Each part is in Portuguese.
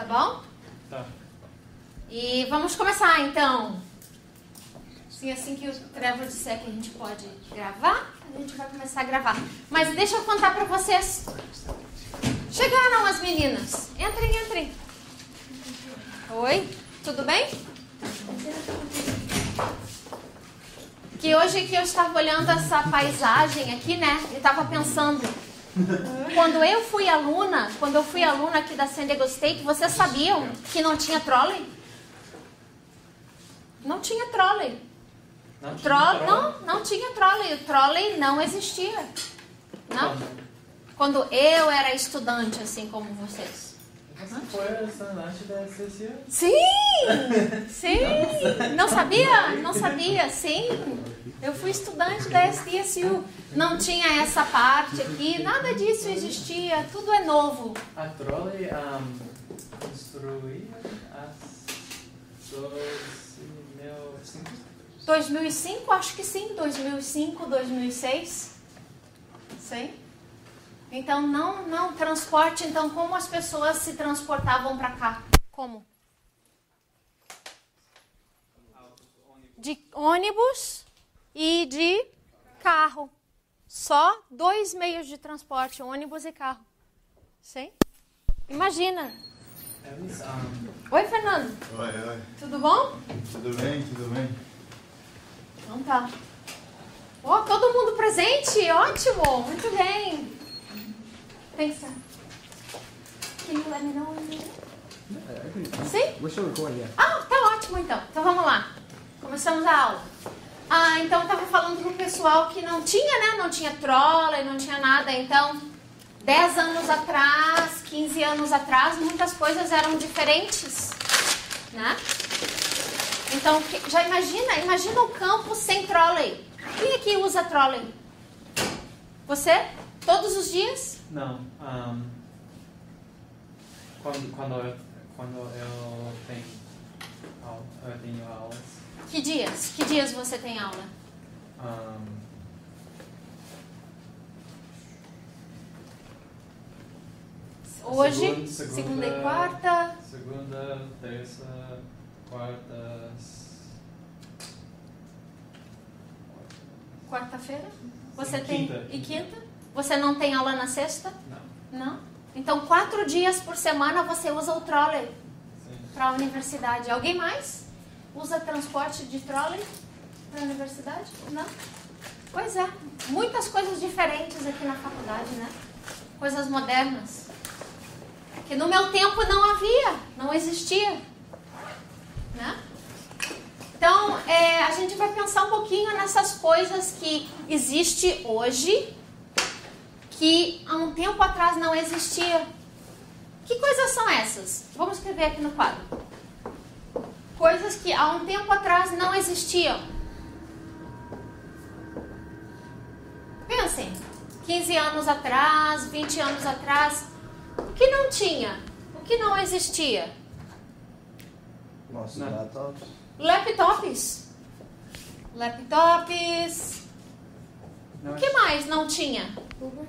Tá bom? Tá. E vamos começar então. Sim, assim que o Trevor disser que a gente pode gravar, a gente vai começar a gravar. Mas deixa eu contar pra vocês. Chegaram as meninas. Entrem, entrem. Oi, tudo bem? Que hoje que eu estava olhando essa paisagem aqui, né? E estava pensando. Quando eu fui aluna, quando eu fui aluna aqui da San Diego State, vocês sabiam que não tinha trolley? Não tinha trolley. Não, tinha Tro troll? não, não tinha trolley. O trolley não existia. Não? Quando eu era estudante, assim como vocês. Você foi estudante da SCCA? Sim! Sim! Não sabia? Não sabia, sim. Eu fui estudante da SDSU. Não tinha essa parte aqui, nada disso existia, tudo é novo. A Trolley um, construía as 2005? 2005, acho que sim, 2005, 2006. Sim. Então não, não transporte, então como as pessoas se transportavam para cá? Como? De ônibus e de carro. Só dois meios de transporte, ônibus e carro. Sim? Imagina. Oi, Fernando. Oi, oi. Tudo bom? Tudo bem, tudo bem? Então tá. Ó, todo mundo presente? Ótimo, muito bem. Pensa. Can you let me know when you're- Sim? We're still recording, yeah. Ah, tá ótimo então. Então vamos lá. Começamos a aula. Ah, então eu tava falando pro pessoal que não tinha, né? Não tinha trolley, não tinha nada. Então, 10 anos atrás, 15 anos atrás, muitas coisas eram diferentes, né? Então, já imagina, imagina o campo sem trolley. Quem aqui usa trolley? Você? Todos os dias? Não. Um, quando, quando, eu, quando eu tenho, aula, eu tenho aulas, Que dias? Que dias você tem aula? um, Hoje, Segunda- segunda, segunda- e quarta. segunda, terça, quarta, Quarta-feira? Você E tem. quinta. E quinta? Você não tem aula na sexta? não, Não? Então, quatro dias por semana você usa o trolley para a universidade. Alguém mais? Usa transporte de trolley para a universidade? Não? Pois é. Muitas coisas diferentes aqui na faculdade, né? Coisas modernas. Que no meu tempo não havia, não existia. Né? Então, é, a gente vai pensar um pouquinho nessas coisas que existe hoje, que há um tempo atrás não existia. Que coisas são essas? Vamos escrever aqui no quadro. Coisas que há um tempo atrás não existiam. Pensem, 15 anos atrás, 20 anos atrás, o que não tinha? O que não existia? Nossos laptops. Laptops. Laptops. Não, O que mais não tinha? Uber,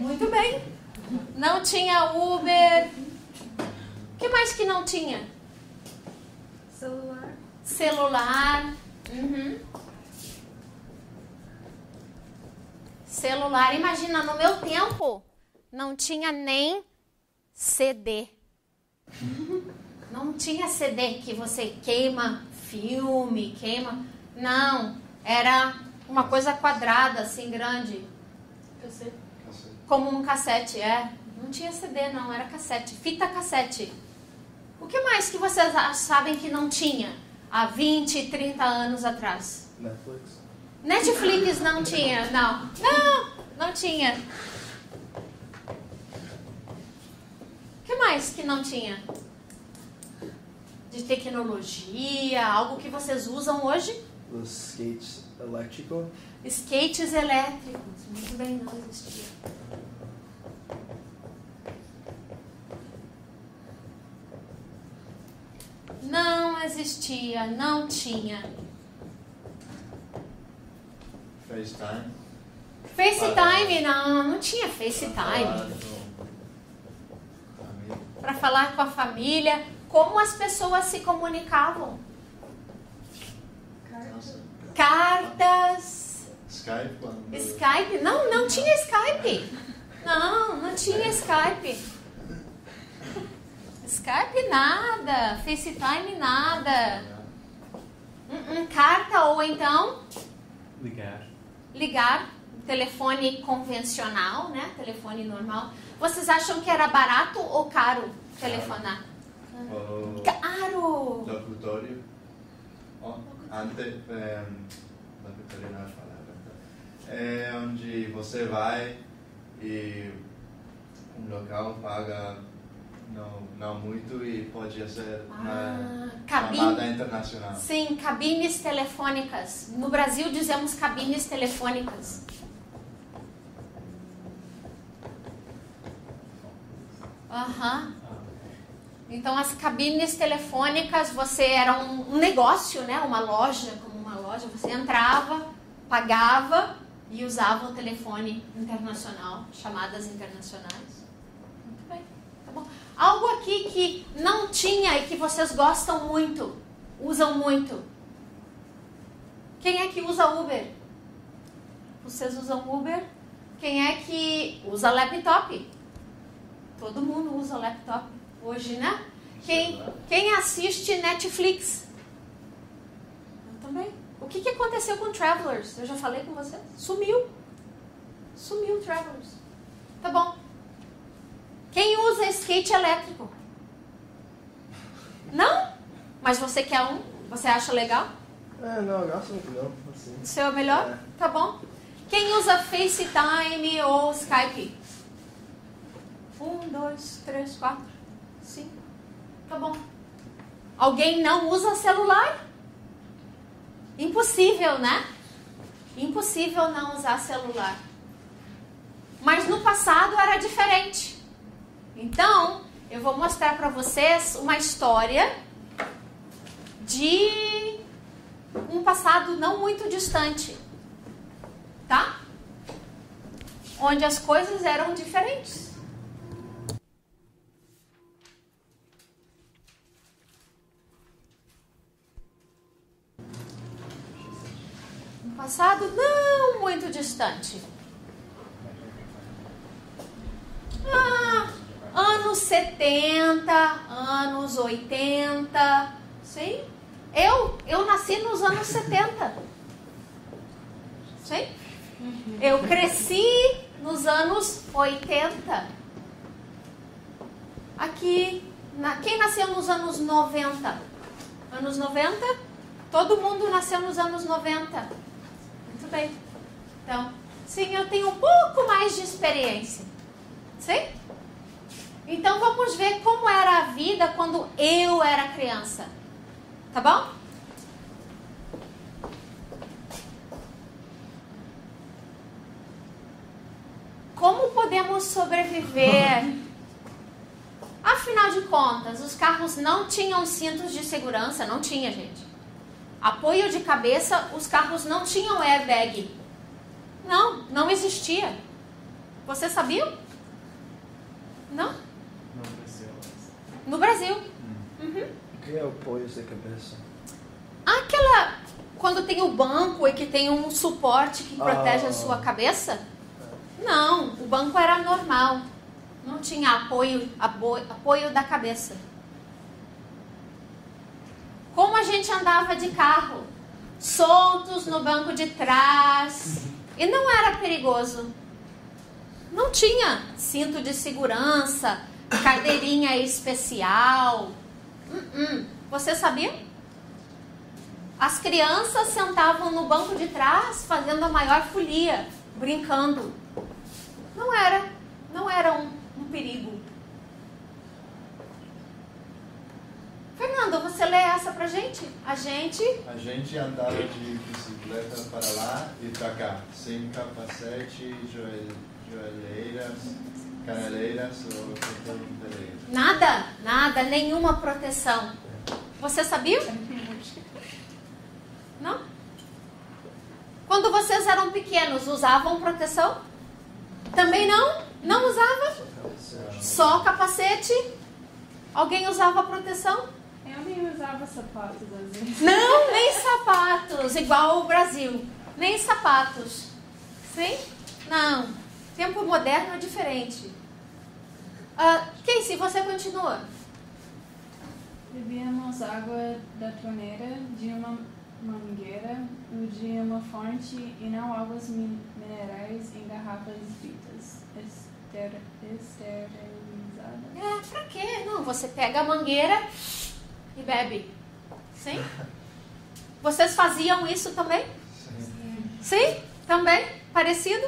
muito bem. Não tinha Uber. O que mais que não tinha? Celular. Celular. Uhum. Celular. Imagina, no meu tempo não tinha nem CD. Não tinha CD que você queima filme, queima. Não, era uma coisa quadrada, assim, grande. Como um cassete, é. Não tinha CD, não, era cassete. Fita cassete. O que mais que vocês sabem que não tinha há 20, 30 anos atrás? Netflix. Netflix não tinha, não. Não, não tinha. O que mais que não tinha? De tecnologia, algo que vocês usam hoje? Os skates elétricos. Skates elétricos. Muito bem, não existia. Não existia, não tinha. FaceTime. FaceTime, não, não tinha FaceTime. Para falar com a família. Como as pessoas se comunicavam? Nossa. Cartas, Skype quando. Skype. Não, não tinha Skype. Não, não tinha Skype. Skype nada, FaceTime nada. Hum, hum, carta ou então Ligar. ligar, telefone convencional, né? Telefone normal. Vocês acham que era barato ou caro telefonar? Caro! locutório. Ó, Ante. É, locutório não é onde você vai e um local paga não, não muito e pode ser Ah, cabine. chamada internacional. Sim, cabines telefônicas. No Brasil dizemos cabines telefônicas. Aham. Ah, Então as cabines telefônicas, você era um, um negócio, né? Uma loja, como uma loja, você entrava, pagava e usava o telefone internacional, chamadas internacionais. Muito bem, tá bom. Algo aqui que não tinha e que vocês gostam muito, usam muito. Quem é que usa Uber? Vocês usam Uber? Quem é que usa laptop? Todo mundo usa laptop hoje, né? Quem, quem assiste Netflix? O que, que aconteceu com Travelers? Eu já falei com vocês. Sumiu. Sumiu Travelers. Tá bom. Quem usa skate elétrico? Não? Mas você quer um? Você acha legal? É, não, eu gosto muito não, assim. O seu é o melhor? É. Tá bom. Quem usa FaceTime ou Skype? Um, dois, três, quatro, cinco. Tá bom. Alguém não usa celular? Impossível, né? Impossível não usar celular. Mas no passado era diferente. Então, eu vou mostrar para vocês uma história de um passado não muito distante. Tá? Onde as coisas eram diferentes. Passado não muito distante. Ah, anos 70, anos 80, sim? Eu, eu nasci nos anos 70. Sim? Eu cresci nos anos 80. Aqui, na, quem nasceu nos anos 90? Anos 90? Todo mundo nasceu nos anos 90. Então, sim, eu tenho um pouco mais de experiência. Sim? Então vamos ver como era a vida quando eu era criança. Tá bom? Como podemos sobreviver? Afinal de contas, os carros não tinham cintos de segurança, não tinha, gente. Apoio de cabeça, os carros não tinham airbag. Não, não existia. Você sabia? Não? Cresceu. mas- No Brasil. O que é o apoio de cabeça? Aquela. Quando tem o banco e que tem um suporte que protege Ah. a sua cabeça? Não, o banco era normal. Não tinha apoio, abo- apoio da cabeça. Como a gente andava de carro? Soltos no banco de trás. E não era perigoso. Não tinha cinto de segurança, cadeirinha especial. Uh-uh. Você sabia? As crianças sentavam no banco de trás fazendo a maior folia, brincando. Não era, não era um, um perigo. Fernando, você lê essa pra gente? A gente A gente andava de bicicleta para lá e para cá, sem capacete, joel- joelheiras, caneleiras ou cotoveleiras. nada, nada, nenhuma proteção. Você sabia? Não? Quando vocês eram pequenos, usavam proteção? Também não? Não usava? Só capacete? Alguém usava proteção? Eu nem usava sapatos às vezes. Não, nem sapatos, igual o Brasil. Nem sapatos. Sim? Não. Tempo moderno é diferente. Uh, Casey, você continua. Bebíamos água da torneira de uma mangueira ou de uma fonte e não águas min minerais em garrafas ester esterilizadas. É, pra quê? Não, você pega a mangueira e bebe. Sim? Vocês faziam isso também? Sim. Sim? Também? Parecido?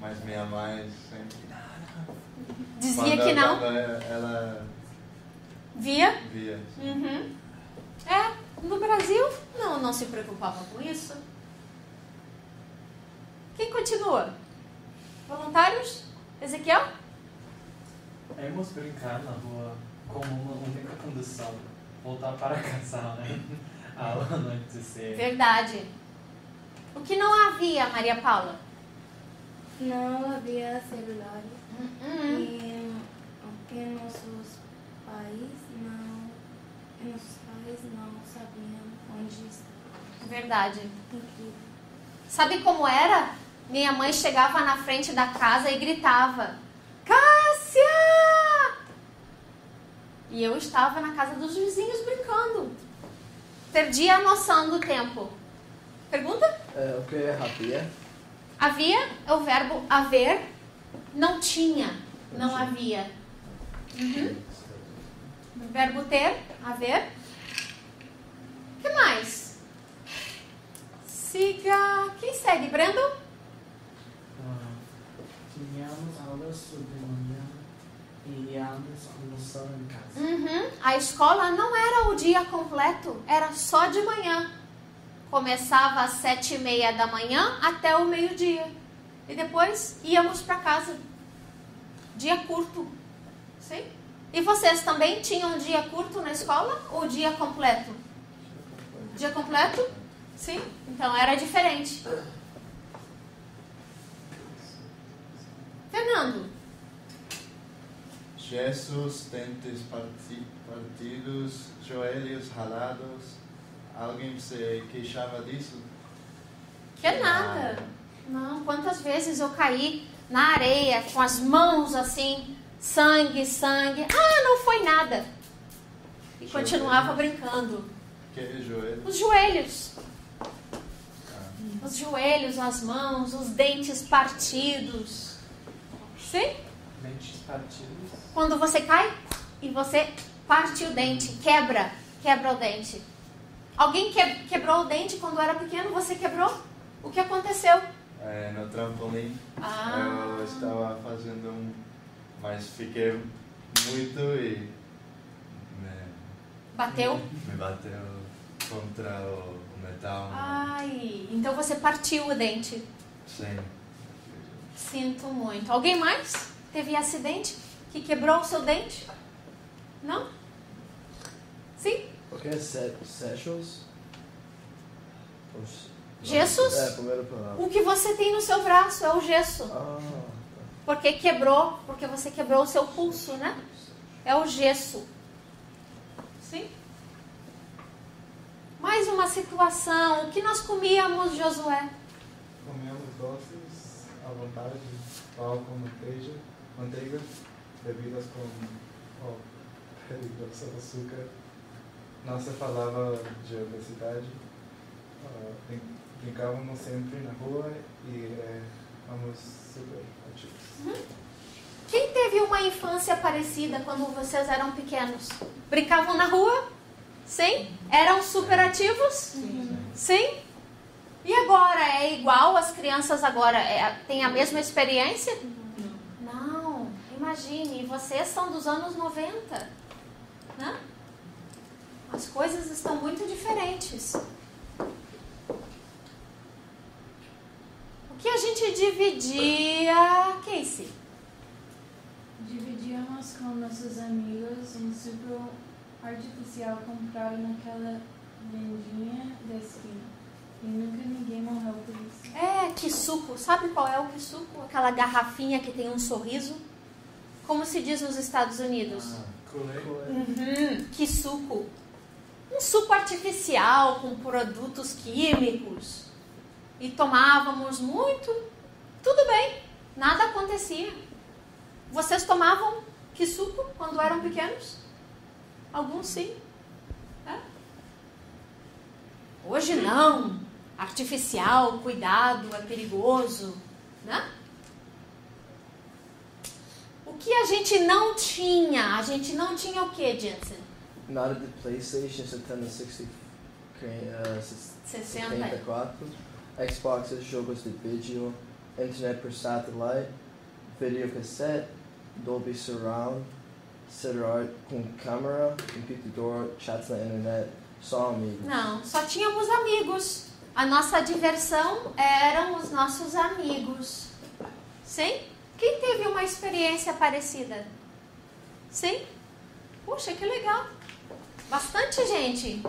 Mas minha mãe sempre. Dizia Quando que não. Ela, ela Via? via. Uhum. É, no Brasil não, não se preocupava com isso. Quem continua? Voluntários? Ezequiel? Íamos brincar na rua como uma única condição. Voltar para casar, né? Ao anoitecer. Verdade. O que não havia, Maria Paula? Não havia celulares Uhum. e porque nossos pais não nossos pais não sabiam onde estavam. Verdade. Incrível. Sabe como era? Minha mãe chegava na frente da casa e gritava: E eu estava na casa dos vizinhos brincando. Perdi a noção do tempo. Pergunta? É, o que é havia? Havia é o verbo haver, não tinha, não havia. Uhum. Verbo ter, haver. O que mais? Siga. Quem segue? Brendo? Ah, Tínhamos aulas sobre manhã e íamos almoçar em casa. Uhum. A escola não era o dia completo, era só de manhã. Começava às sete e meia da manhã até o meio-dia. E depois íamos para casa. Dia curto. Sim? E vocês também tinham dia curto na escola ou dia completo? Dia completo? Sim. Então era diferente. Fernando. Jesus, dentes parti- partidos, joelhos ralados. Alguém se queixava disso? Que é nada. Não, quantas vezes eu caí na areia com as mãos assim, sangue, sangue. Ah, não foi nada. E Joelho. continuava brincando. Que é joelho? Os joelhos, Ah, os joelhos, as mãos, os dentes partidos. Sim? Quando você cai e você parte o dente, quebra, quebra o dente. Alguém que- quebrou o dente quando era pequeno? Você quebrou? O que aconteceu? é, no trampolim Ah. eu estava fazendo um. Mas fiquei muito e. Me, Bateu? me bateu contra o, o metal. Ai, então você partiu o dente. Sim. Sinto muito. Alguém mais teve acidente que quebrou o seu dente? Não? Sim? O que é se- sechos? Os- Gessos? É, a primeira palavra. O que você tem no seu braço é o gesso. Ah, Porque quebrou, porque você quebrou o seu pulso, né? É o gesso. Sim? Mais uma situação. O que nós comíamos, Josué? Comemos doces à vontade, pão com manteiga, manteiga bebidas com oh, perigoso açúcar. Não se falava de obesidade. Brin- brincávamos sempre na rua e éramos super ativos. Quem teve uma infância parecida quando vocês eram pequenos? Brincavam na rua? Sim? Eram super ativos? Sim. E agora? É igual? As crianças agora é, têm a mesma experiência? Imagine, vocês são dos anos 90. Né? As coisas estão muito diferentes. O que a gente dividia, Casey? Dividíamos com nossos amigos um suco artificial comprado naquela vendinha da esquina. E nunca ninguém morreu por isso. É, que suco. Sabe qual é o que suco? Aquela garrafinha que tem um sorriso. Como se diz nos Estados Unidos? Ah. Uhum, que suco. Um suco artificial com produtos químicos. E tomávamos muito. Tudo bem, nada acontecia. Vocês tomavam que suco quando eram pequenos? Alguns sim. É? Hoje não. Artificial, cuidado, é perigoso. Né? Que a gente não tinha? A gente não tinha o que, Jensen? Nada de PlayStation, Nintendo 60, uh, 60. 64, Xbox, jogos de vídeo, internet por satellite, videocassete, Dolby Surround, celular com câmera, computador, chats na internet, só amigos. Não, só tínhamos amigos. A nossa diversão eram os nossos amigos. Sim? Quem teve uma experiência parecida? Sim? Puxa, que legal. Bastante gente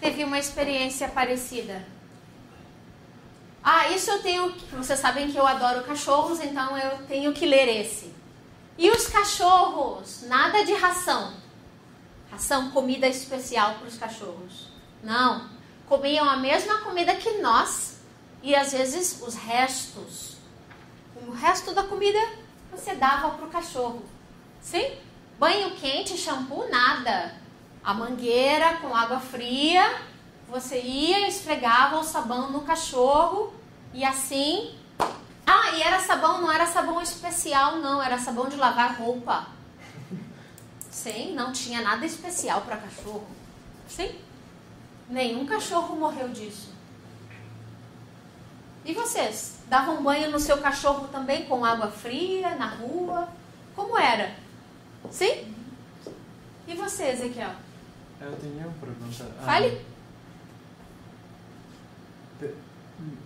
teve uma experiência parecida. Ah, isso eu tenho. Vocês sabem que eu adoro cachorros, então eu tenho que ler esse. E os cachorros? Nada de ração. Ração, comida especial para os cachorros. Não. Comiam a mesma comida que nós e às vezes os restos. O resto da comida você dava para o cachorro. Sim? Banho quente, shampoo, nada. A mangueira com água fria, você ia, esfregava o sabão no cachorro e assim. Ah, e era sabão, não era sabão especial, não, era sabão de lavar roupa. Sim, não tinha nada especial para cachorro. Sim? Nenhum cachorro morreu disso. E vocês? Davam banho no seu cachorro também com água fria, na rua? Como era? Sim? E você, Ezequiel? Eu tenho uma pergunta. Ah, Fale. hum,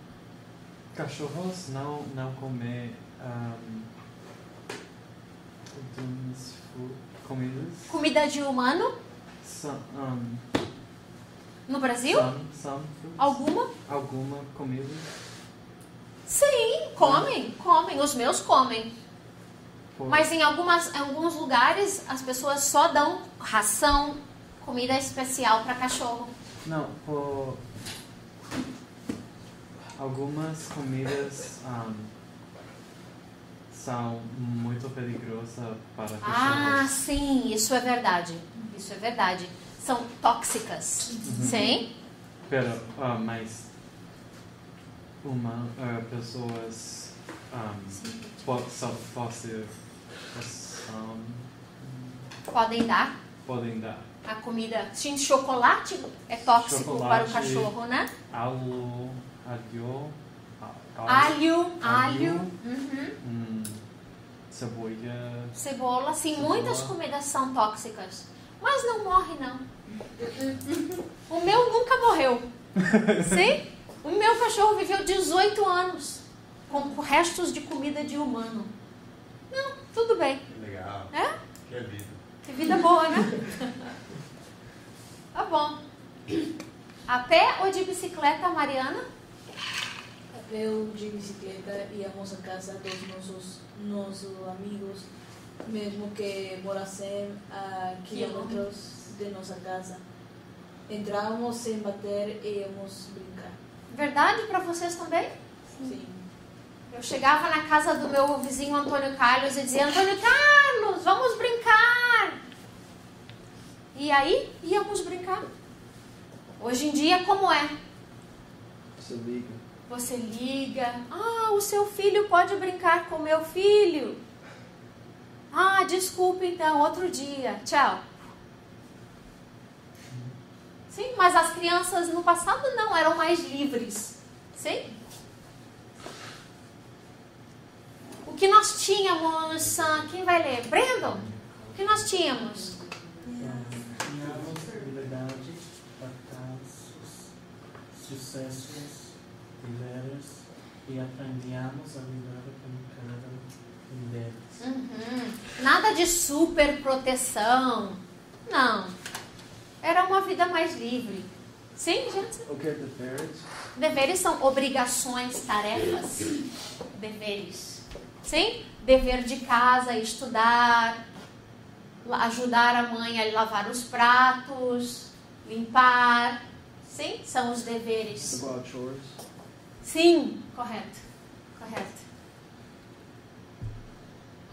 Cachorros não, não comem um, comidas? Comida de humano Some, um, no Brasil? some, some? Alguma? Alguma comida? Sim, comem, comem. Os meus comem. Por- Mas em, algumas, em alguns lugares as pessoas só dão ração, comida especial para cachorro. Não, por algumas comidas um, são muito perigosas para Ah, cachorros. sim, isso é verdade. Isso é verdade. São tóxicas. Sim? Pero, ah, mas uma ah, pessoas um, só posse, possam, Podem dar podem dar a comida. Sim, chocolate é tóxico para o Chocolate. cachorro, né? alho, Alho, alho, Alho. uhum, hum, cebola, cebola. Sim, Cebola. muitas comidas são tóxicas. Mas não morre, não. O meu nunca morreu. Sim? O meu cachorro viveu 18 anos com restos de comida de humano. Não, tudo bem. Que legal. É? Que vida. Que vida boa, né? Tá bom. A pé ou de bicicleta, Mariana? Eu de bicicleta íamos a casa dos nossos, nossos amigos, mesmo que morassem a quilômetros de nossa casa. Entrávamos sem bater e íamos brincar. Verdade para vocês também? Sim. Eu chegava na casa do meu vizinho Antônio Carlos e dizia: Antônio Carlos, vamos brincar. E aí íamos brincar. Hoje em dia, como é? Você liga. Você liga, ah, o seu filho pode brincar com meu filho. Ah, desculpe então, outro dia, tchau. Sim, mas as crianças no passado não eram mais livres. Sim? O que nós tínhamos, ah, quem vai ler? Brandon? O que nós tínhamos? Fracassos, sucessos, deveres e aprendíamos a lidar com cada um deles. Uhum. Nada de super proteção. Não. Era uma vida mais livre. Sim, gente? Deveres? Deveres são obrigações, tarefas. Deveres. Sim? Dever de casa, estudar. ajudar a mãe a lavar os pratos, limpar. Sim, são os deveres. About chores. Sim, correto, correto.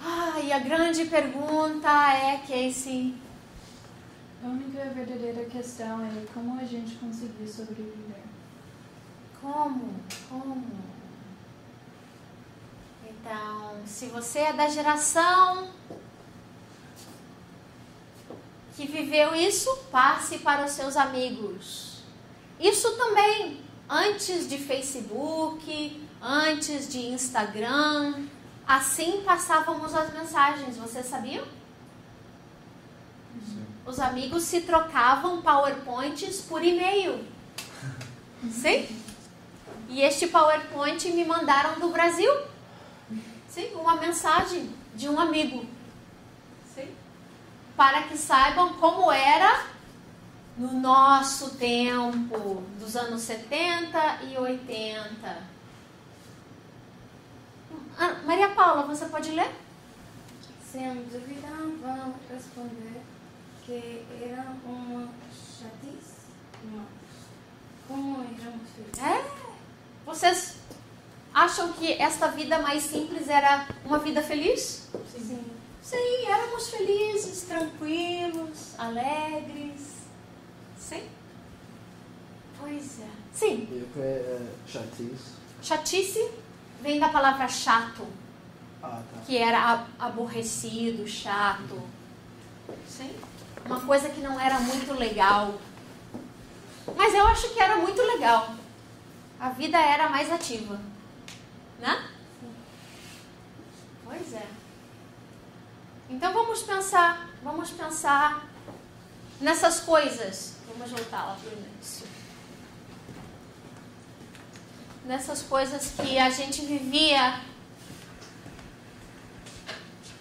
Ah, e a grande pergunta é, Casey, A única verdadeira questão é como a gente conseguiu sobreviver. como? Como? Então, se você é da geração que viveu isso, passe para os seus amigos. Isso também, antes de Facebook, antes de Instagram, assim passávamos as mensagens, vocês sabiam? Os amigos se trocavam PowerPoints por e-mail. Sim? E este PowerPoint me mandaram do Brasil. Sim, uma mensagem de um amigo. Sim? Para que saibam como era no nosso tempo, dos anos 70 e 80. Ah, Maria Paula, você pode ler? Sem dúvida vão responder que era uma chatice, mas como éramos felizes. É. Vocês acham que esta vida mais simples era uma vida feliz? Sim. Sim, éramos felizes, tranquilos, alegres. Sim? Pois é. Sim, E o que é chatice? chatice vem da palavra chato, Ah, tá. que era aborrecido, chato. Sim? Uma coisa que não era muito legal. Mas eu acho que era muito legal. A vida era mais ativa. Né? Pois é. Então vamos pensar, vamos pensar nessas coisas. Vamos voltar lá para o início. Nessas coisas que a gente vivia.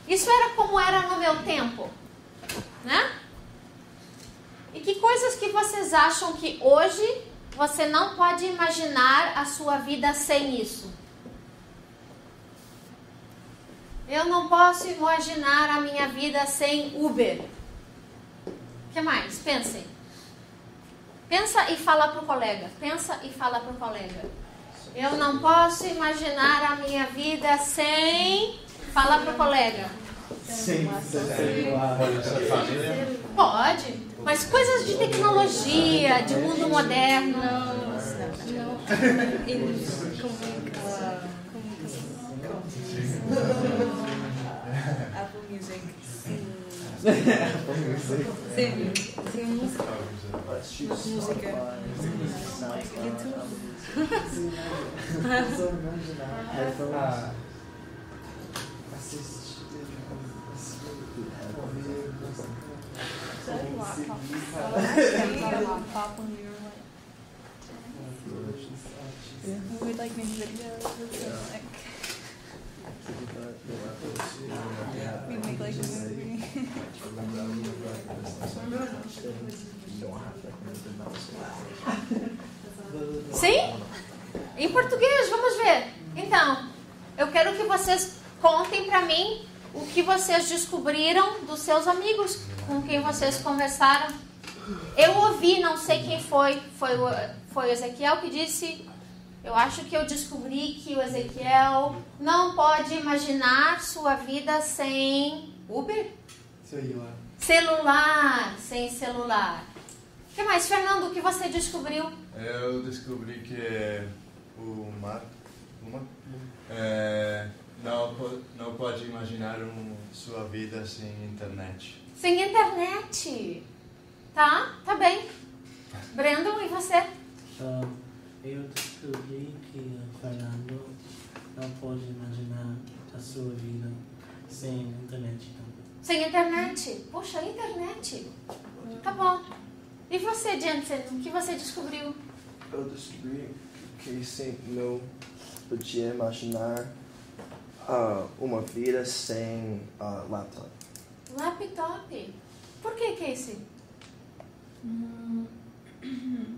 Isso era como era no meu tempo, né? E que coisas que vocês acham que hoje você não pode imaginar a sua vida sem isso? Eu não posso imaginar a minha vida sem Uber. O que mais? Pensem. Pensa e fala para o colega. Pensa e fala para o colega. Eu não posso imaginar a minha vida sem. Fala para o colega. Sim, Pode. Mas coisas de tecnologia, de mundo moderno. Apple Music. Let's choose Música. Ah, assistir, Sim? Em português, vamos ver. Então, eu quero que vocês contem para mim o que vocês descobriram dos seus amigos com quem vocês conversaram. Eu ouvi, não sei quem foi, foi o, foi o Ezequiel que disse. Eu acho que eu descobri que o Ezequiel não pode imaginar sua vida sem Uber, Celular. celular, sem celular. O que mais, Fernando? O que você descobriu? Eu descobri que o Mar, uma, é, não, não pode imaginar um, sua vida sem internet. Sem internet. Tá? Tá bem. Brandon, e você? Ah, eu descobri que o Fernando não pode imaginar a sua vida sem internet também. Sem internet. Poxa, internet. Tá bom. E você, Jensen? O que você descobriu? Eu descobri que Casey não podia imaginar ah, uma vida sem ah, laptop. Laptop. Por que, Casey? Hum.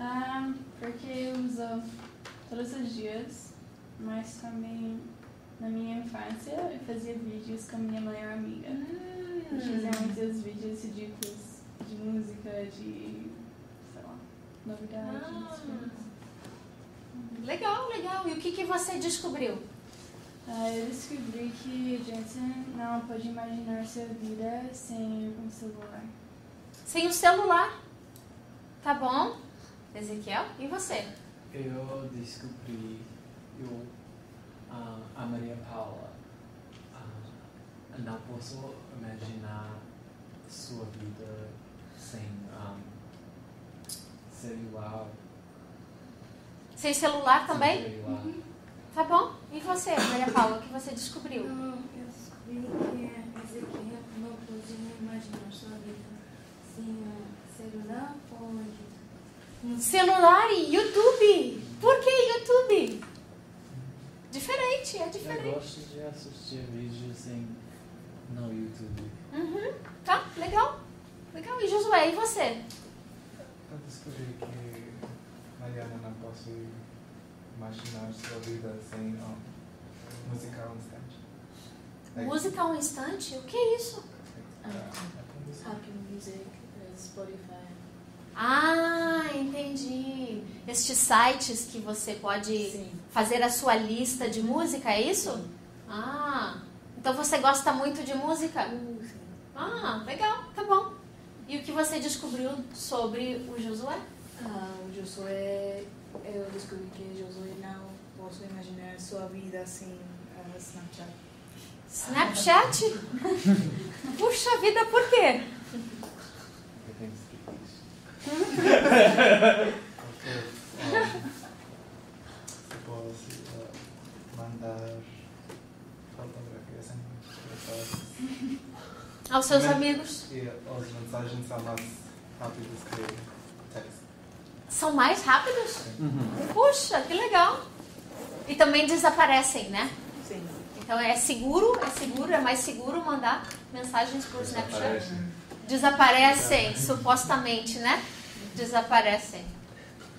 Ah, porque eu uso todos os dias, mas também na minha infância eu fazia vídeos com minha melhor amiga. Hum, faziam muitos vídeos ridículos de música, de, sei lá, novidades. Ah. filmes. Legal, legal. E o que, que você descobriu? Ah, eu descobri que Jensen não pode imaginar sua vida sem um celular. Sem o celular. Tá bom? Ezequiel, e você? Eu descobri eu, ah, a Maria Paula. ah, não posso imaginar sua vida sem um, celular. Sem celular também? Sem celular. Tá bom. E você, Maria Paula, o que você descobriu? Então, eu descobri que Ezequiel não podia imaginar sua vida sem um celular ou YouTube. Celular e YouTube. Por que YouTube? Diferente, é Eu diferente. gosto de assistir vídeos em, no YouTube. Uhum. Tá, legal. Legal. E Josué, e você? Eu descobri que Mariana não posso imaginar sua vida sem um, música ao instante. Like, Música um instante? O que é isso? uh, Apple Music. Apple Music, eh, Spotify. Ah, entendi. Estes sites que você pode Sim. fazer a sua lista de música, é isso? Ah, então você gosta muito de música? Sim. Ah, legal, tá bom. E o que você descobriu sobre o Josué? Ah, o Josué, eu descobri que Josué não posso imaginar sua vida sem ah, Snapchat. Snapchat? Puxa vida, por quê? Um, se pode uh, mandar fotografias em pessoas Aos seus amigos. e as mensagens são mais rápidas que. São mais rápidos? Uhum. Puxa, que legal. E também desaparecem, né? Sim. Então é seguro, é seguro, é mais seguro mandar mensagens por Snapchat. Desaparece. Desaparecem, supostamente, né? Desaparecem.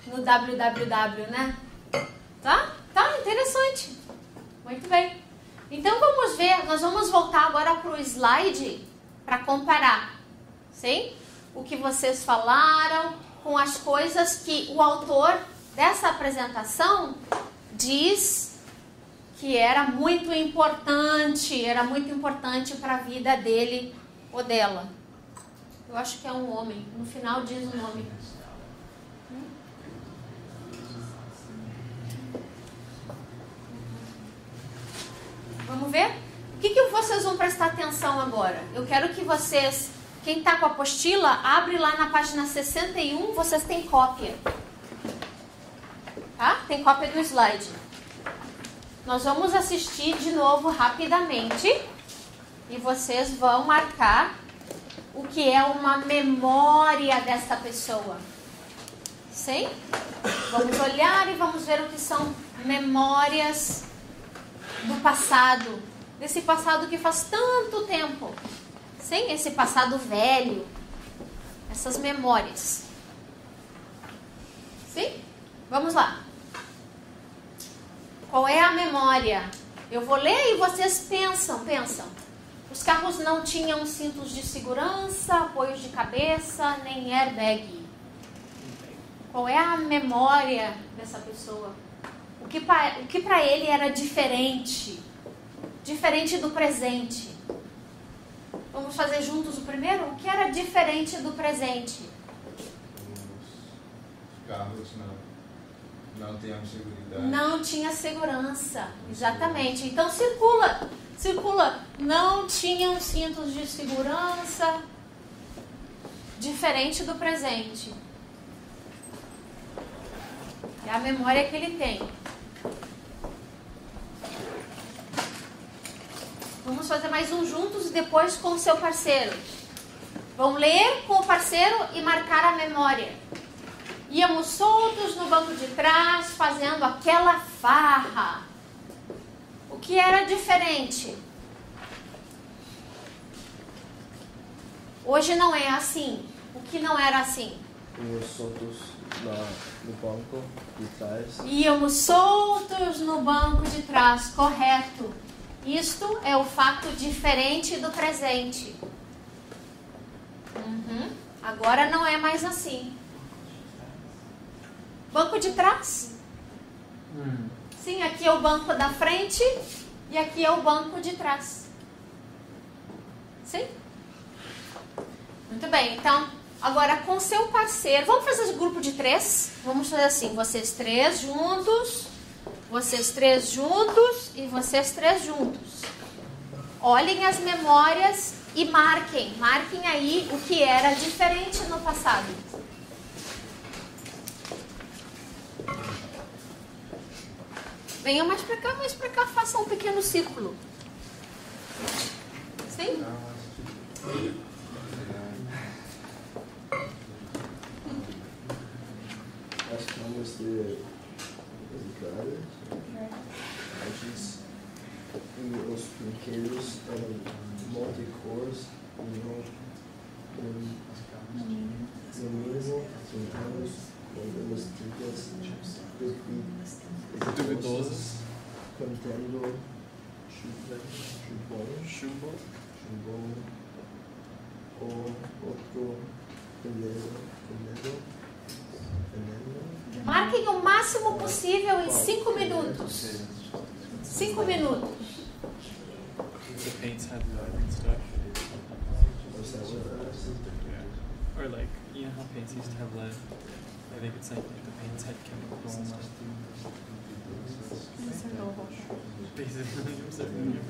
No www, né? Tá? Tá, interessante. Muito bem. Então vamos ver, nós vamos voltar agora para o slide para comparar. Sim? O que vocês falaram com as coisas que o autor dessa apresentação diz que era muito importante, era muito importante para a vida dele ou dela. Eu acho que é um homem. No final diz o nome. Vamos ver? O que, que vocês vão prestar atenção agora? Eu quero que vocês, quem está com a apostila, abre lá na página 61, vocês têm cópia. Tá? Tem cópia do slide. Nós vamos assistir de novo rapidamente e vocês vão marcar o que é uma memória desta pessoa. Sim? Vamos olhar e vamos ver o que são memórias do passado, desse passado que faz tanto tempo. Sim, esse passado velho, essas memórias. Sim? Vamos lá. Qual é a memória? Eu vou ler e vocês pensam, pensam. Os carros não tinham cintos de segurança, apoios de cabeça, nem airbag. Qual é a memória dessa pessoa? O que para ele era diferente? Diferente do presente. Vamos fazer juntos o primeiro? O que era diferente do presente? Os carros não, não tinham segurança. Não tinha segurança. Exatamente. Então circula. Circula. Não tinham cintos de segurança. Diferente do presente. É a memória que ele tem. Vamos fazer mais um juntos e depois com o seu parceiro. Vão ler com o parceiro e marcar a memória. Íamos soltos no banco de trás, fazendo aquela farra. O que era diferente? Hoje não é assim. O que não era assim? Íamos soltos na, no banco de trás. Íamos soltos no banco de trás, correto. Isto é o fato diferente do presente. Uhum. Agora não é mais assim. Banco de trás? Hum. Sim, aqui é o banco da frente e aqui é o banco de trás. Sim? Muito bem, então, agora com seu parceiro, vamos fazer grupo de três? Vamos fazer assim, vocês três juntos, vocês três juntos e vocês três juntos. Olhem as memórias e marquem, marquem aí o que era diferente no passado. Venham mais pra cá, mais pra cá, façam um pequeno círculo. Sim? As camas de entradas, e os brinquedos eram multicores e não no mínimo em anos com umas trilhas Duvidosas. contendo chuva, chubom, Chumbo. chubom, ou outro veneno, veneno, veneno. Marquem o máximo possível em cinco minutos. Cinco minutos. Or like, you know how paints used to have lead? I think it's like the paints had chemicals and stuff. Basically, was everything.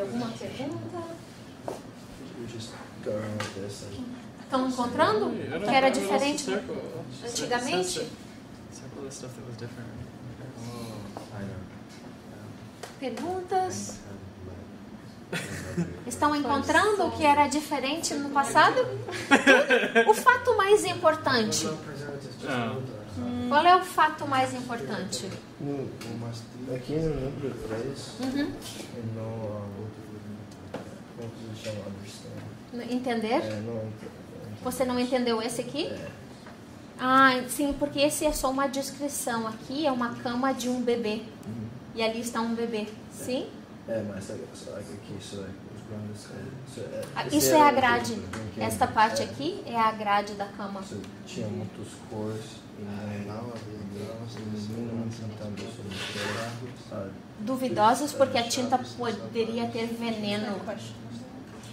Alguma pergunta? We just go around with this and Estão encontrando? O que era diferente antigamente? Know. Perguntas? Estão encontrando o que era diferente no passado? O fato mais importante. Ah. Qual é o fato mais importante? aqui no número 3, Uhum. no, como se chama? Entender? É, não, Você não entendeu esse aqui? é, Ah, sim, porque esse é só uma descrição. Aqui é uma cama de um bebê. E ali está um bebê. Sim? é, mas aqui, grandes, é, so, é, Ah, Isso é a grade. Esta parte É, aqui é a grade da cama. tinha muitas cores sabe? Duvidosas porque a tinta poderia ter veneno.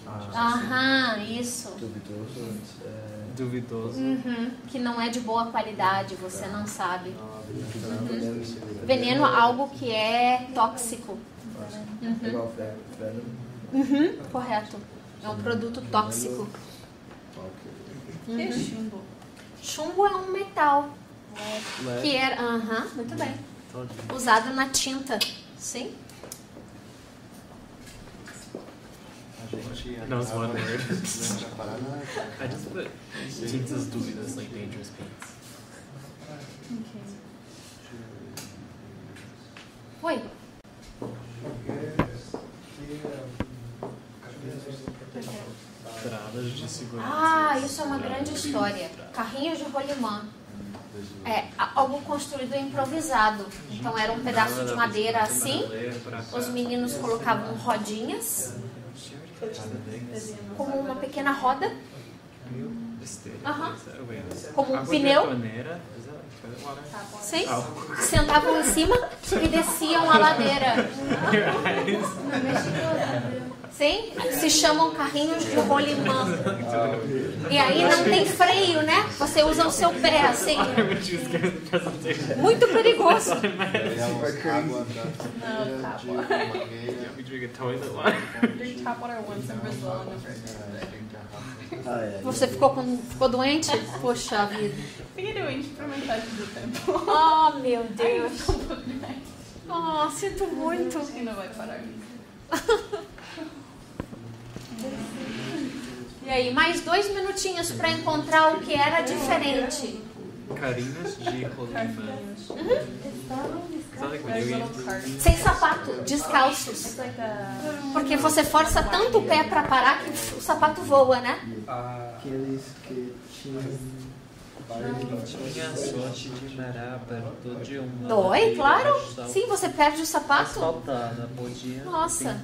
Ah, Aham, isso. duvidoso, é, Duvidoso. Uhum, que não é de boa qualidade, você não sabe. veneno, Veneno é algo que é tóxico. é Venom. Uhum, correto. É um produto tóxico. Que é chumbo? Chumbo é um metal Lead. que era, aham, muito bem, usado na tinta. Sim? A gente acaba a parada, I just put tintas dúvidas, like dangerous paints. Ok. Oi. Tradas de segurança. Ah, isso é uma grande história. Carrinhos de rolimã. É algo construído improvisado. Então era um pedaço de madeira assim. Os meninos colocavam rodinhas, como uma pequena roda, Aham. como um pneu. Sim. Sentavam em cima e desciam a ladeira. Sim? Se chamam carrinhos de rolimã. E aí não tem freio, né? Você usa o seu pé assim. Muito perigoso. Ganhamos água da torneira, de mangueira, We drink a toilet water. Drink tap water once in Brazil and never tem garrafa. Ah, é. Você ficou, com, ficou doente? Poxa vida. Fiquei doente por metade do tempo. Oh, meu Deus. Oh, sinto muito. Que não vai parar. E aí, mais dois minutinhos para encontrar o que era diferente. Carinas de rolimã. Carts. Sem sapato, descalços. Porque você força tanto o pé para parar que o sapato voa, né? Ah, Aqueles que tinham Tinha sorte de perto de uma. Dói, claro. Sim, você perde o sapato. Nossa.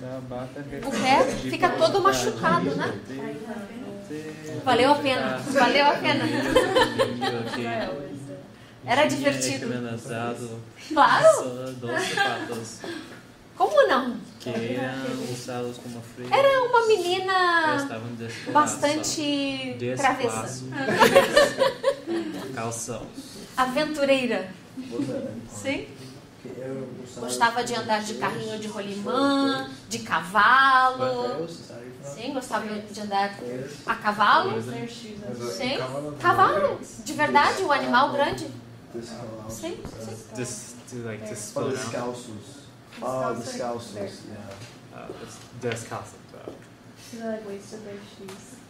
O pé fica todo machucado, né? Valeu a pena. Valeu a pena. Era divertido. Claro. Como não? Era uma menina bastante travessa. Descalços. Calção. Aventureira. Sim. Gostava de andar de carrinho de rolimã, de cavalo. Sim, gostava de andar a cavalo. Sim. Cavalo, de verdade, o animal grande. Descalços. Sim, sim. Des, to like Oh, desforar. descalços. Descalços. Tá. Like wasted their shoes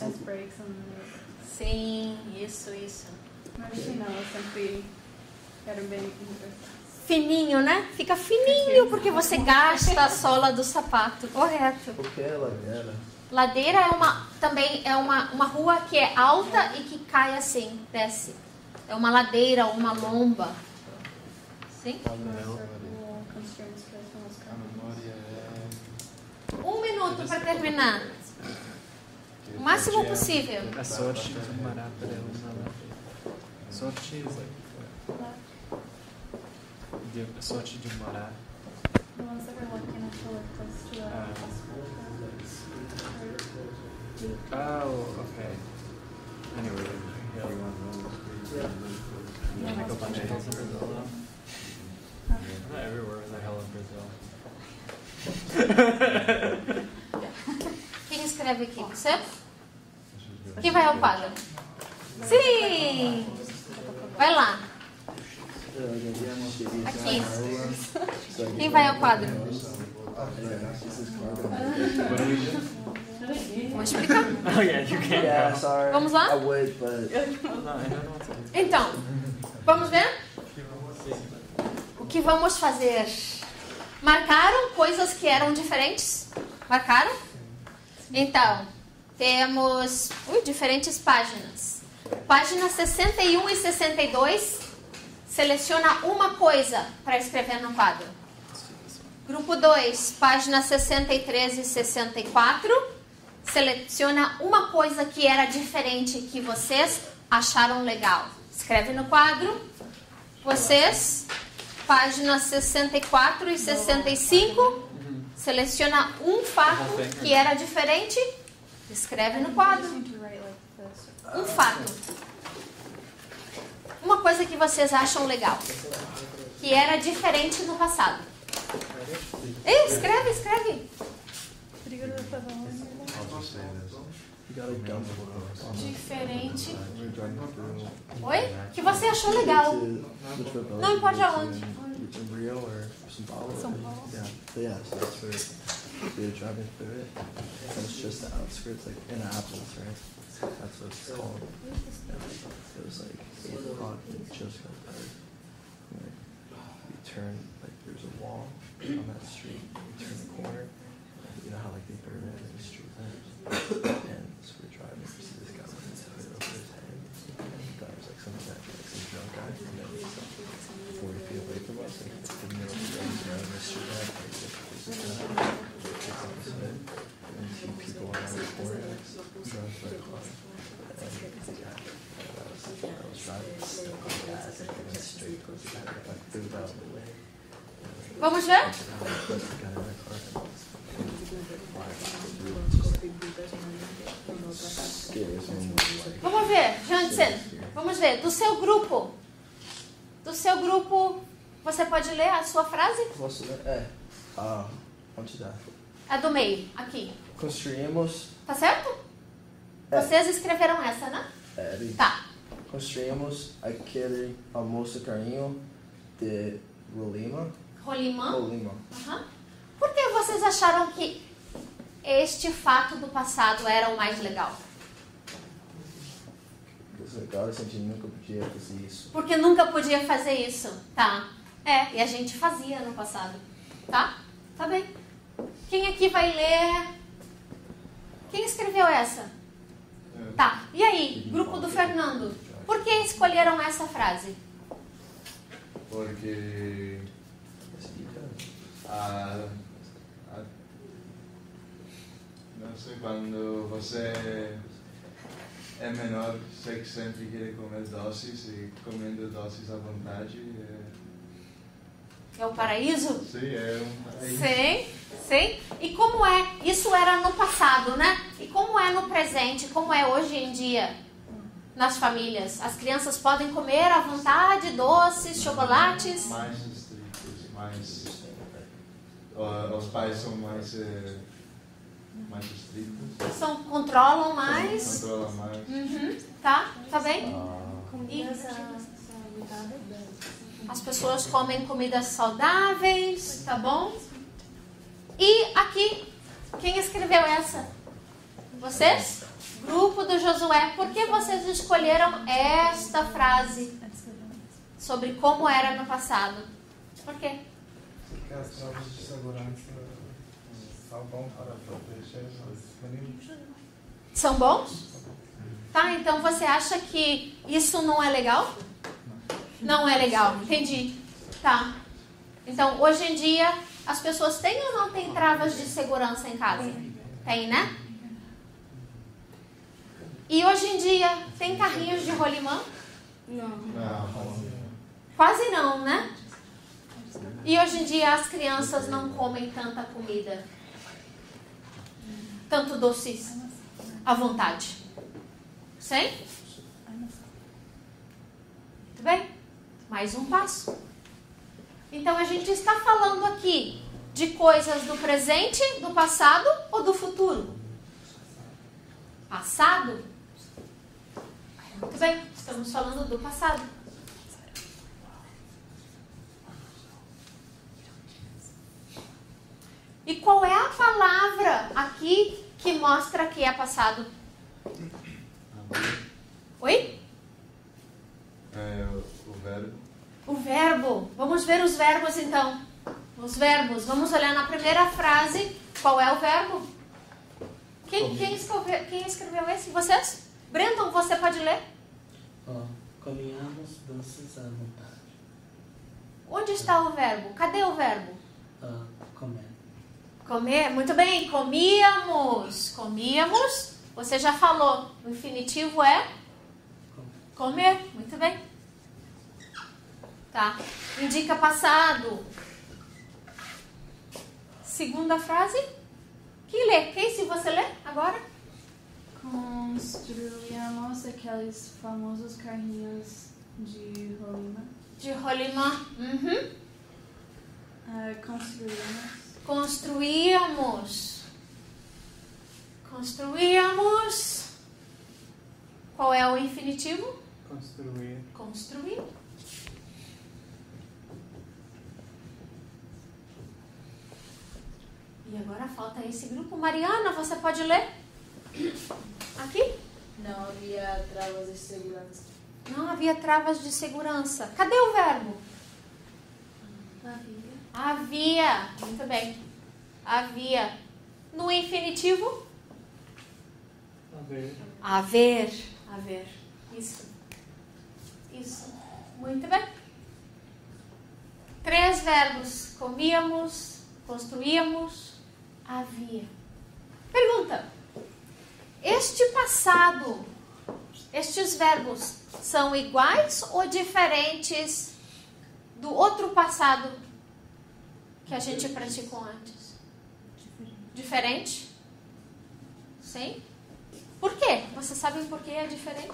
as brakes on the Sim, isso, isso. Final eu sempre quero bem. Fininho, né? Fica fininho porque você gasta a sola do sapato. Correto. O que é ladeira? Ladeira é uma também é uma, uma rua que é alta e que cai assim, desce. É uma ladeira, uma lomba. Sim? Memória é. Um minuto para terminar. O máximo possível. A sorte de morar para uma ladeira. Sorte like. A sorte de morar. The ones that were lucky enough to live close to a Ah. hospital. Oh, okay. Anyway, Can I go bunch of hills in Brazil though? I'm not everywhere in the hell in Brazil. Quem escreve aqui? Você? Quem vai ao quadro? Sim! Vai lá. Aqui. Quem vai ao quadro? Vamos explicar? Oh. Vamos lá? Então, vamos ver? O que vamos fazer? Marcaram coisas que eram diferentes? Marcaram? Então, temos ui, diferentes páginas. Páginas 61 e 62. Seleciona uma coisa para escrever no quadro. Grupo 2, páginas 63 e 64. Seleciona uma coisa que era diferente que vocês acharam legal. Escreve no quadro. Vocês, páginas 64 e 65. Seleciona um fato que era diferente. Escreve no quadro. Um fato. Uma coisa que vocês acham legal. Que era diferente no passado. Ei, escreve, escreve. Diferente. Oi? Que você achou legal. Não importa onde. São Paulo? Yeah, yeah, that's were driving through it. It's just the outskirts, like in Apples, right? That's what it's called. And it was like, eight o'clock, it just got. And, like, you turn, like, there's a wall on that street, you turn the corner, you know how, like, they burn it in the street? Vamos ver? Vamos ver, Jansen. Vamos ver. Do seu grupo. Do seu grupo, você pode ler a sua frase? Posso ler? É. Ah, onde dá? A do meio, aqui. Construímos. Tá certo? É. Vocês escreveram essa, né? É. Tá. Construímos aquele almoço carinho de Rolima. Rolima. Aham. Por que vocês acharam que este fato do passado era o mais legal? A gente nunca podia fazer isso. Porque nunca podia fazer isso, tá? É, e a gente fazia no passado, tá? Tá bem. Quem aqui vai ler? Quem escreveu essa? Tá. E aí, grupo do Fernando? Por que escolheram essa frase? Porque a, a, não sei, quando você é menor, sei que sempre quer comer doces e comendo doces à vontade. É, É o paraíso? sim, é um paraíso. Sim, sim. E como é? Isso era no passado, né? E como é no presente? Como é hoje em dia nas famílias? As crianças podem comer à vontade doces, chocolates? Mais. Ó, os pais são mais. eh, mais estritos. São, controlam mais? Controlam mais. Uhum, tá? Tá bem? Comida saudável. As pessoas comem comidas saudáveis, tá bom? E aqui, quem escreveu essa? Vocês? Grupo do Josué. Por que vocês escolheram esta frase sobre como era no passado? Por quê? Porque as provas de segurança são bom para proteger os meninos. São bons? Tá, então você acha que isso não é legal? Não é legal, entendi. Tá. Então, hoje em dia, as pessoas têm ou não têm travas de segurança em casa? Tem, né? E hoje em dia, tem carrinhos de rolimã? Não. Não, Quase não, né? E hoje em dia as crianças não comem tanta comida, tanto doces à vontade. Sim? Muito bem? Mais um passo. Então a gente está falando aqui de coisas do presente, do passado ou do futuro? Passado? Muito bem, estamos falando do passado. E qual é a palavra aqui que mostra que é passado? Oi? é o, verbo. O verbo. Vamos ver os verbos então. Os verbos. Vamos olhar na primeira frase. Qual é o verbo? Quem, quem, escreveu, quem escreveu esse? Vocês? Brandon, você pode ler? Ó, comíamos doces à vontade. Onde está o verbo? Cadê o verbo? Ah, comer. Muito bem, comíamos. Comíamos. Você já falou. O infinitivo é comer. Muito bem. Tá. Indica passado. Segunda frase. Quem lê? Quem se você lê agora? Construíamos aqueles famosos carrinhos de rolimã. De rolimã. Uhum. Ah, construíamos. Construíamos. Construíamos. Qual é o infinitivo? Construir. Construir. E agora falta esse grupo. Mariana, você pode ler? Aqui? Não havia travas de segurança. Não havia travas de segurança. Cadê o verbo? Havia. Havia. Muito bem. Havia. No infinitivo? Haver. Haver. Haver. Isso. Isso. Muito bem. Três verbos. Comíamos, construíamos, havia. Pergunta. Este passado, estes verbos são iguais ou diferentes do outro passado que a gente praticou antes? Diferente? Sim? Por quê? Vocês sabem por que é diferente?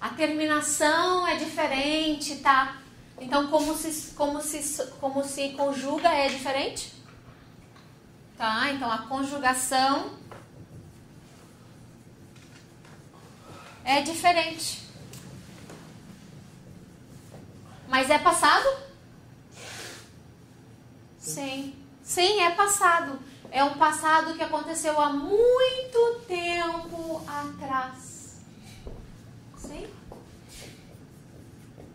A terminação é diferente, tá? Então, como se, como se, como se conjuga é diferente? Tá? Então, a conjugação é diferente. Mas é passado? Sim. Sim, é passado. É um passado que aconteceu há muito tempo atrás. Sim?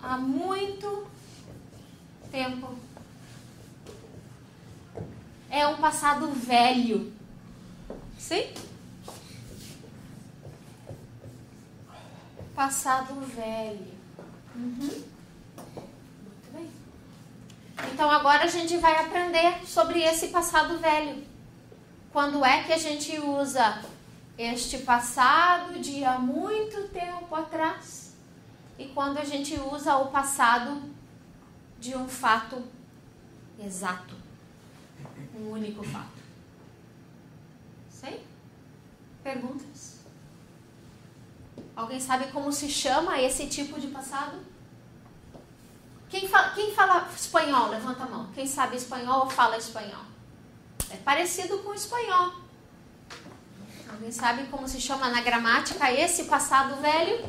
Há muito tempo. É um passado velho. Sim? passado velho. Uhum. Então agora a gente vai aprender sobre esse passado velho. Quando é que a gente usa este passado de há muito tempo atrás e quando a gente usa o passado de um fato exato, um único fato. Sei? Perguntas? Alguém sabe como se chama esse tipo de passado? Quem fala, quem fala espanhol? Levanta a mão. Quem sabe espanhol ou fala espanhol? É parecido com espanhol. Alguém sabe como se chama na gramática esse passado velho?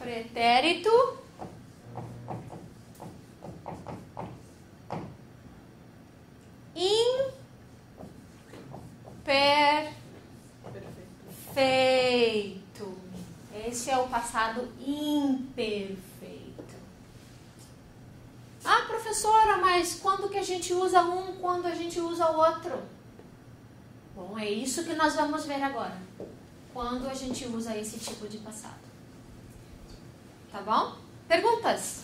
Pretérito. Imperfeito. Esse é o passado imperfeito. Ah, professora, mas quando que a gente usa um, quando a gente usa o outro? Bom, é isso que nós vamos ver agora. Quando a gente usa esse tipo de passado. Tá bom? Perguntas?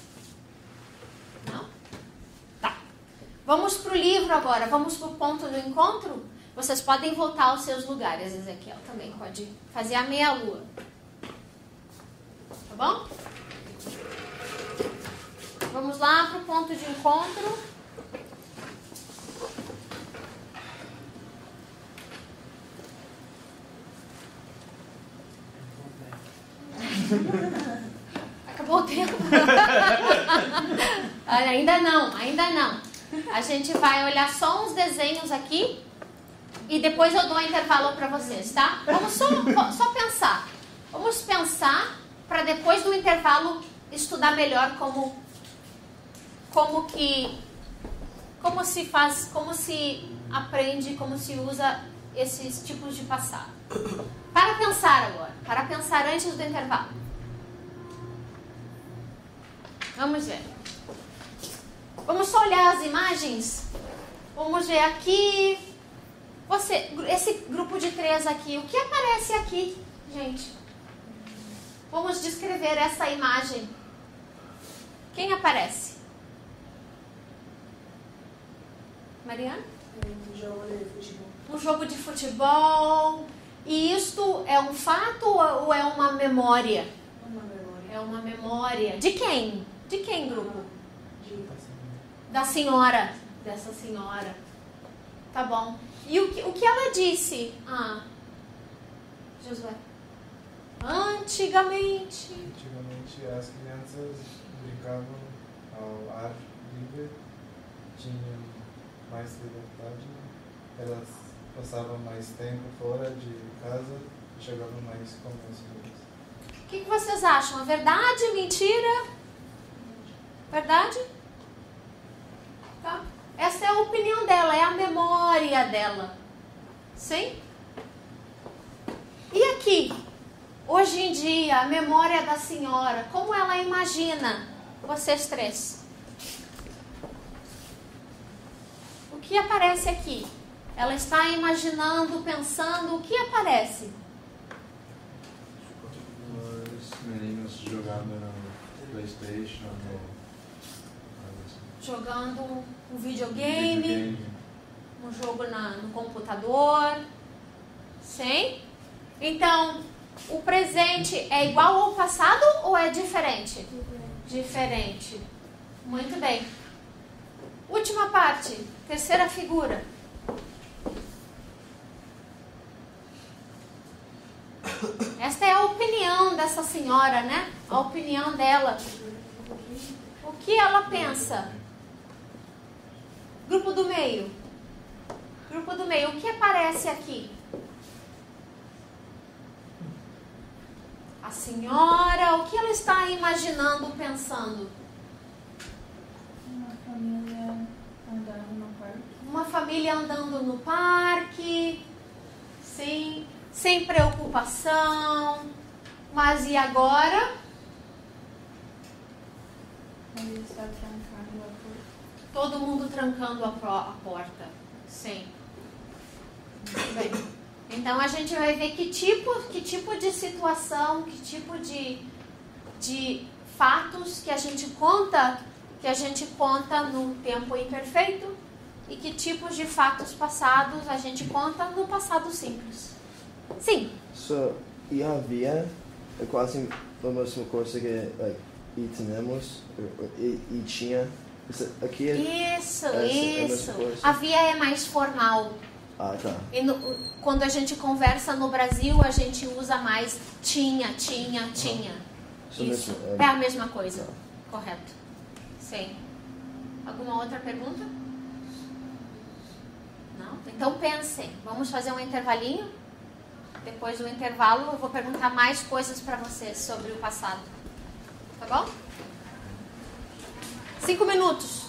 Não? Tá. Vamos para o livro agora. Vamos para o ponto do encontro? Vocês podem voltar aos seus lugares, Ezequiel também pode fazer a meia-lua. Bom? Vamos lá para o ponto de encontro. Acabou o tempo? ainda não, ainda não. A gente vai olhar só uns desenhos aqui e depois eu dou um intervalo para vocês, tá? Vamos só, só pensar. Vamos pensar para depois do intervalo estudar melhor como como que como se faz, como se aprende, como se usa esses tipos de passado. Para pensar agora, para pensar antes do intervalo. Vamos ver. Vamos só olhar as imagens. Vamos ver aqui. Você, esse grupo de três aqui, o que aparece aqui, gente? Vamos descrever essa imagem. Quem aparece? Mariana? Um jogo de futebol. Um jogo de futebol. E isto é um fato ou é uma memória? Uma memória. É uma memória. De quem? De quem, grupo? De Da senhora. Dessa senhora. Tá bom. E o que, o que ela disse? Ah, Josué. Antigamente. Antigamente as crianças brincavam ao ar livre, tinham mais liberdade, elas passavam mais tempo fora de casa e chegavam mais com amigos. O que, que vocês acham? Verdade? Mentira? Verdade? Tá. Essa é a opinião dela, é a memória dela. Sim? E aqui? Hoje em dia, a memória da senhora, como ela imagina vocês três? O que aparece aqui? Ela está imaginando, pensando, o que aparece? Os meninos jogando no Playstation, no... Jogando um videogame, videogame. um jogo na, no computador. Sim? Então, o presente é igual ao passado ou é diferente? Diferente. Muito bem. Última parte, terceira figura. Esta é a opinião dessa senhora, né? A opinião dela. O que ela pensa? Grupo do meio. Grupo do meio. O que aparece aqui? A senhora, o que ela está imaginando, pensando? Uma família andando no parque. Uma família andando no parque, sim, sem preocupação. Mas e agora? Ele está trancando a porta. Todo mundo trancando a, a porta. Sim. Muito bem. Então a gente vai ver que tipo, que tipo de situação, que tipo de, de fatos que a gente conta, que a gente conta no tempo imperfeito e que tipos de fatos passados a gente conta no passado simples. Sim. So, e havia é quase a mesma coisa que like, e temos e, e tinha. Isso, aqui é, Isso, é isso. coisa. Havia é mais formal. Ah, tá. E no- quando a gente conversa no Brasil, a gente usa mais tinha, tinha, tinha. Isso É é. a mesma coisa. Correto. Sim. Alguma outra pergunta? Não? Então pensem. Vamos fazer um intervalinho? Depois do intervalo, eu vou perguntar mais coisas para vocês sobre o passado. Tá bom? Cinco minutos.